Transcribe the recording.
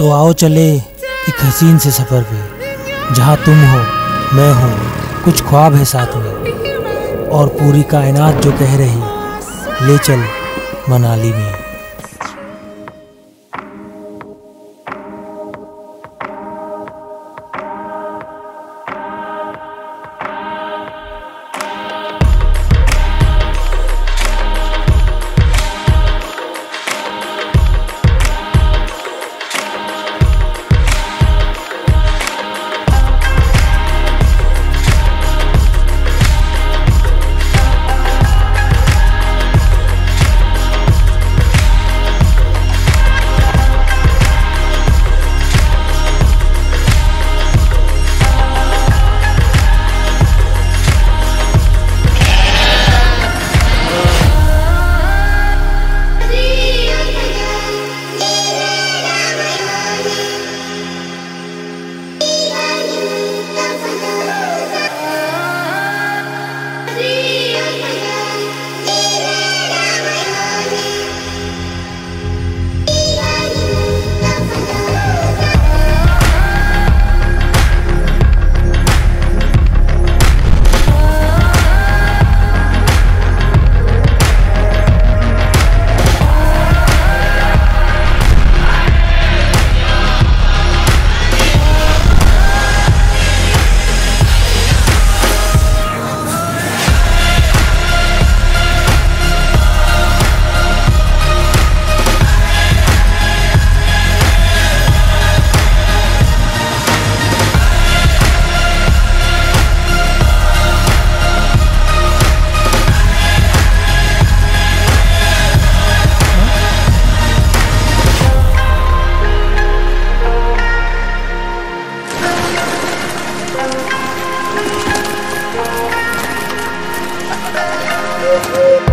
तो आओ चले एक हसीन से सफ़र पे जहाँ तुम हो, मैं हूँ। कुछ ख्वाब है साथ में। और पूरी कायनात जो कह रही, ले चल, मनाली में। Thank.